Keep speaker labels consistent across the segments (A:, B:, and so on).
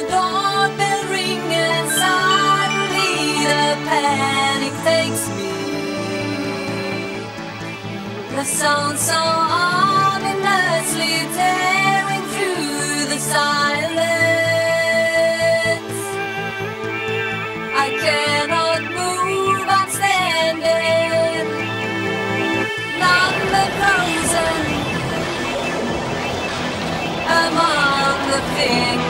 A: the doorbell ring and suddenly the panic takes me. The sound so ominously tearing through the silence. I cannot move, I'm standing. Number frozen among the things.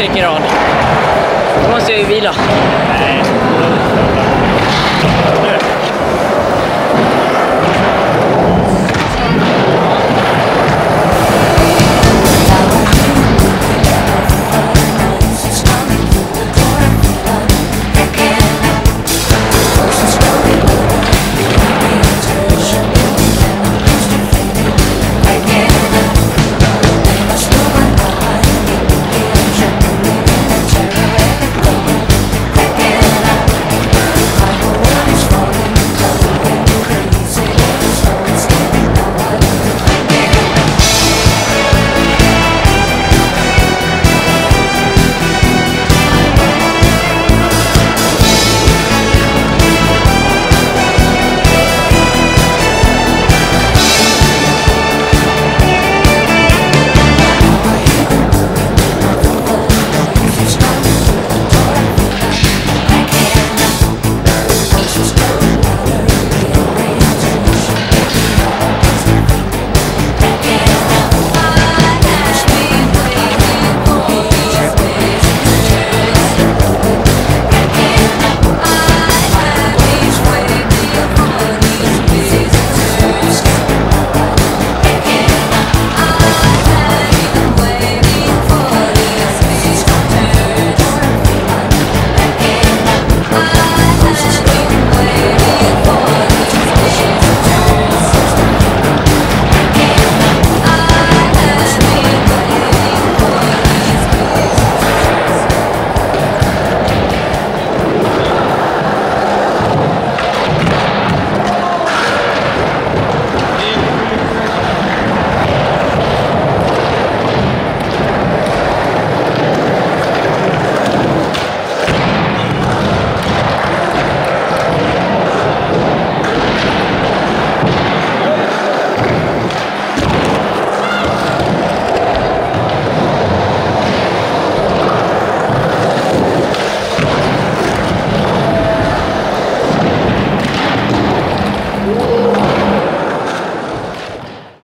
A: tryck i.
B: Då måste jag ju vila.
C: Nej.